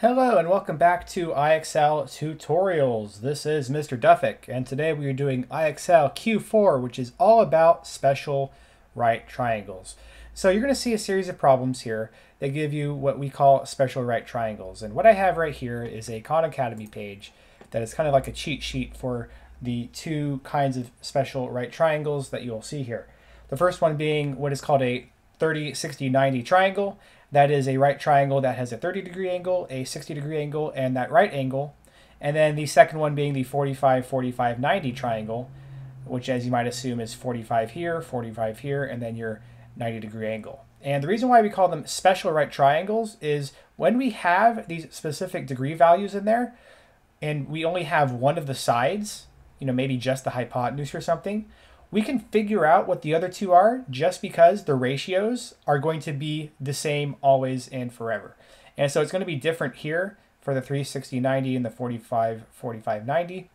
Hello and welcome back to IXL Tutorials. This is Mr. Duffek and today we are doing IXL Q4 which is all about special right triangles. So you're going to see a series of problems here that give you what we call special right triangles. And what I have right here is a Khan Academy page that is kind of like a cheat sheet for the two kinds of special right triangles that you'll see here. The first one being what is called a 30, 60, 90 triangle that is a right triangle that has a 30 degree angle, a 60 degree angle, and that right angle. And then the second one being the 45, 45, 90 triangle, which as you might assume is 45 here, 45 here, and then your 90 degree angle. And the reason why we call them special right triangles is when we have these specific degree values in there, and we only have one of the sides, you know, maybe just the hypotenuse or something, we can figure out what the other two are just because the ratios are going to be the same always and forever. And so it's going to be different here for the 360 90 and the 45 45 90.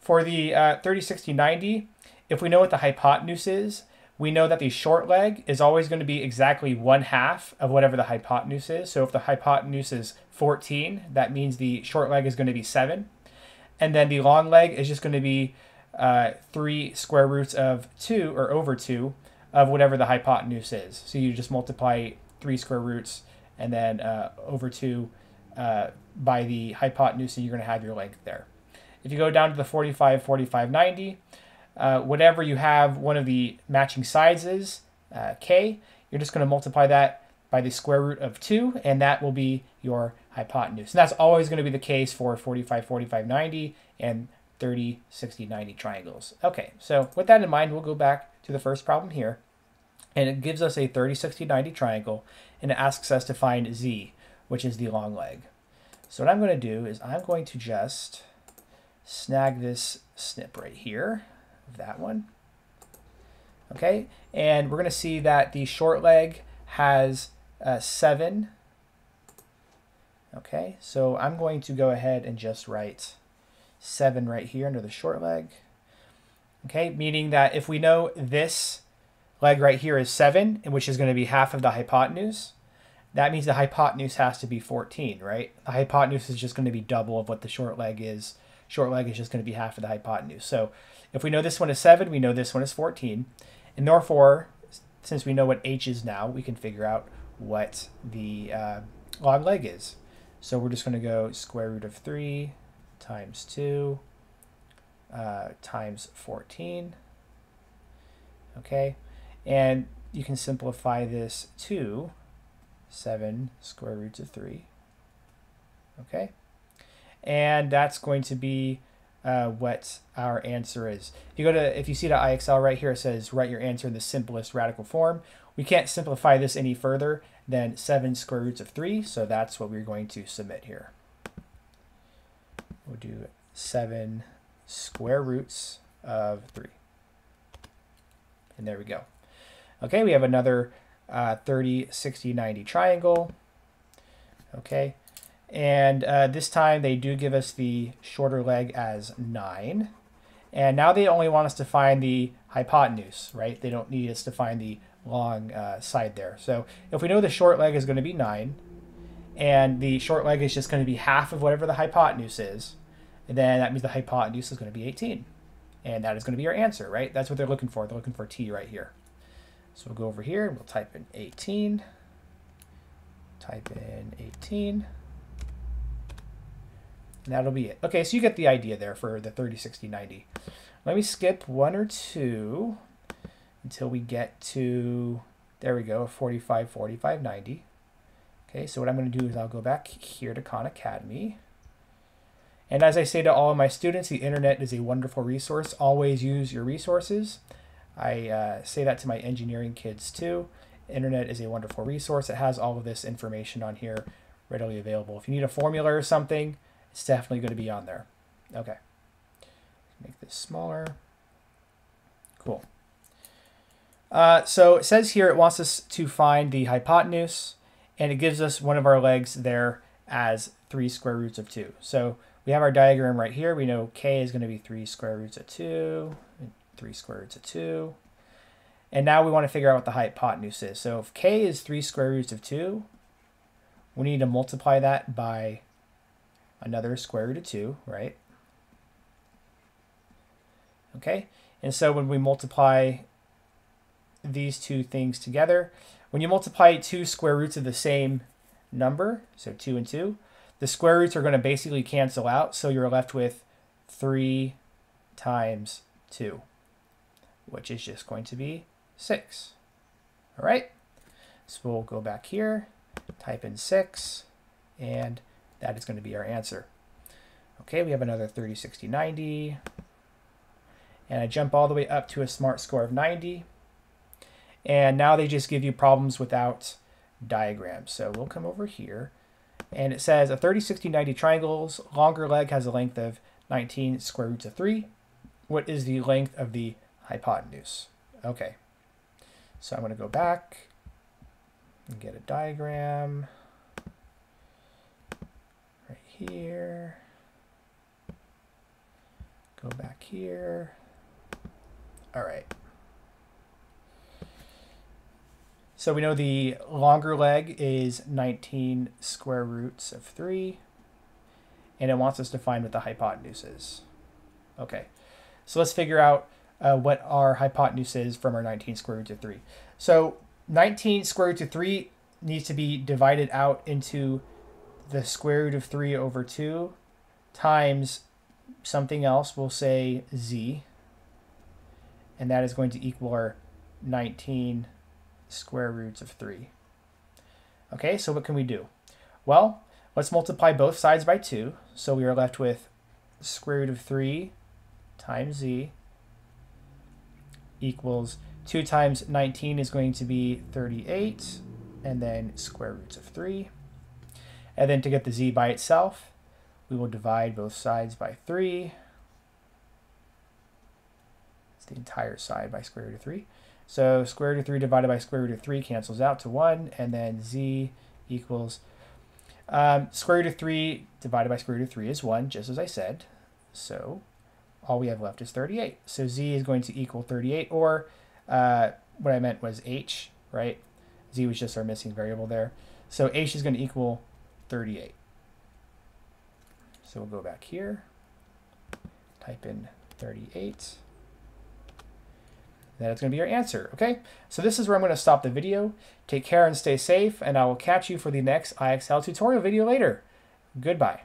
For the uh, 30 60 90, if we know what the hypotenuse is, we know that the short leg is always going to be exactly one half of whatever the hypotenuse is. So if the hypotenuse is 14, that means the short leg is going to be 7. And then the long leg is just going to be uh, 3 square roots of 2 or over 2 of whatever the hypotenuse is. So you just multiply 3 square roots and then uh, over 2 uh, by the hypotenuse and you're going to have your length there. If you go down to the 45, 45, 90, uh, whatever you have one of the matching sides is, uh, k, you're just going to multiply that by the square root of 2 and that will be your hypotenuse. And that's always going to be the case for 45, 45, 90 and 30, 60, 90 triangles. Okay, so with that in mind, we'll go back to the first problem here. And it gives us a 30, 60, 90 triangle, and it asks us to find z, which is the long leg. So what I'm going to do is I'm going to just snag this snip right here, that one. Okay, and we're going to see that the short leg has uh, 7. Okay, so I'm going to go ahead and just write 7 right here under the short leg. Okay, meaning that if we know this leg right here is 7, which is going to be half of the hypotenuse, that means the hypotenuse has to be 14, right? The hypotenuse is just going to be double of what the short leg is. Short leg is just going to be half of the hypotenuse. So if we know this one is 7, we know this one is 14. And therefore, since we know what h is now, we can figure out what the uh, long leg is. So we're just going to go square root of 3 times 2 uh, times 14. Okay, and you can simplify this to 7 square roots of 3. Okay, and that's going to be uh, what our answer is. If you go to, if you see the IXL right here, it says write your answer in the simplest radical form. We can't simplify this any further than 7 square roots of 3, so that's what we're going to submit here. We'll do 7 square roots of 3. And there we go. Okay, we have another uh, 30, 60, 90 triangle. Okay, and uh, this time they do give us the shorter leg as 9. And now they only want us to find the hypotenuse, right? They don't need us to find the long uh, side there. So if we know the short leg is going to be 9, and the short leg is just going to be half of whatever the hypotenuse is, and then that means the hypotenuse is going to be 18. And that is going to be your answer, right? That's what they're looking for. They're looking for t right here. So we'll go over here, and we'll type in 18, type in 18, and that'll be it. Okay, so you get the idea there for the 30, 60, 90. Let me skip one or two until we get to, there we go, 45, 45, 90. Okay, so what I'm going to do is I'll go back here to Khan Academy. And as I say to all of my students, the internet is a wonderful resource. Always use your resources. I uh, say that to my engineering kids too. Internet is a wonderful resource. It has all of this information on here readily available. If you need a formula or something, it's definitely going to be on there. Okay. Make this smaller. Cool. Uh, so it says here it wants us to find the hypotenuse, and it gives us one of our legs there as 3 square roots of 2. So we have our diagram right here. We know k is going to be 3 square roots of 2, 3 square roots of 2. And now we want to figure out what the hypotenuse is. So if k is 3 square roots of 2, we need to multiply that by another square root of 2, right? Okay, and so when we multiply these two things together, when you multiply two square roots of the same number, so 2 and 2, the square roots are going to basically cancel out, so you're left with 3 times 2, which is just going to be 6. All right, so we'll go back here, type in 6, and that is going to be our answer. Okay, we have another 30, 60, 90. And I jump all the way up to a smart score of 90. And now they just give you problems without diagrams. So we'll come over here. And it says a 30, 60, 90 triangle's longer leg has a length of 19 square roots of 3. What is the length of the hypotenuse? Okay. So I'm going to go back and get a diagram right here. Go back here. All right. So we know the longer leg is 19 square roots of 3. And it wants us to find what the hypotenuse is. Okay. So let's figure out uh, what our hypotenuse is from our 19 square roots of 3. So 19 square root of 3 needs to be divided out into the square root of 3 over 2 times something else. We'll say z. And that is going to equal our 19 square roots of 3. Okay, so what can we do? Well, let's multiply both sides by 2. So we are left with square root of 3 times z equals 2 times 19 is going to be 38, and then square roots of 3. And then to get the z by itself, we will divide both sides by 3. It's the entire side by square root of 3. So square root of 3 divided by square root of 3 cancels out to 1, and then z equals um, square root of 3 divided by square root of 3 is 1, just as I said. So all we have left is 38. So z is going to equal 38, or uh, what I meant was h, right? z was just our missing variable there. So h is going to equal 38. So we'll go back here, type in 38 that's going to be your answer, okay? So this is where I'm going to stop the video. Take care and stay safe, and I will catch you for the next IXL tutorial video later. Goodbye.